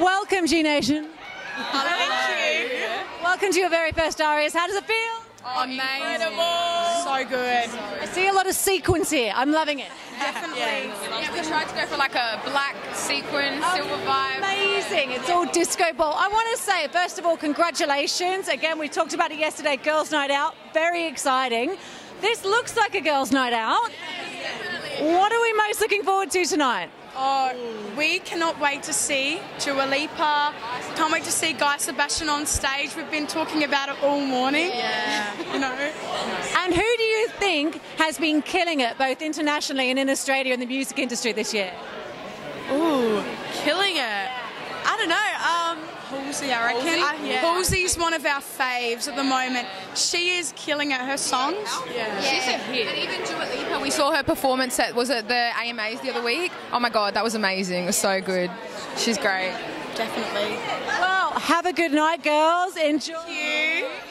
Welcome, G Nation. Thank you. Welcome to your very first ARIAs. How does it feel? Oh, amazing. So good. I see a lot of sequins here. I'm loving it. Definitely. Yeah, we tried to go for like a black sequin, oh, silver vibe. Amazing. It's all disco ball. I want to say, first of all, congratulations. Again, we talked about it yesterday, Girls' Night Out. Very exciting. This looks like a girls' night out. What are we most looking forward to tonight? Oh, we cannot wait to see Dua Lipa. Can't wait to see Guy Sebastian on stage. We've been talking about it all morning. Yeah. You know. And who do you think has been killing it both internationally and in Australia in the music industry this year? Ooh, killing it. I don't know. Um, Halsey, I reckon. Halsey? Yeah. Halsey's one of our faves at the moment. She is killing it. Her songs. Yeah. She's a hit. And even Dua Lipa, we saw her performance at, was it the AMAs the other week? Oh my God, that was amazing. It was so good. She's great. Definitely. Well, have a good night, girls. Enjoy. Thank you.